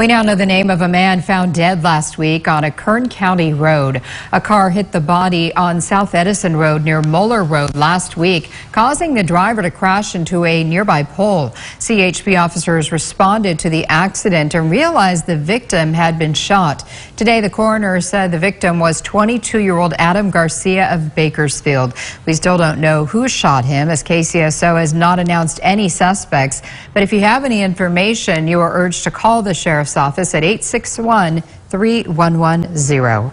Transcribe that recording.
We now know the name of a man found dead last week on a Kern County road. A car hit the body on South Edison Road near Moeller Road last week, causing the driver to crash into a nearby pole. CHP officers responded to the accident and realized the victim had been shot. Today, the coroner said the victim was 22-year-old Adam Garcia of Bakersfield. We still don't know who shot him as KCSO has not announced any suspects. But if you have any information, you are urged to call the sheriff's office at 861 3110.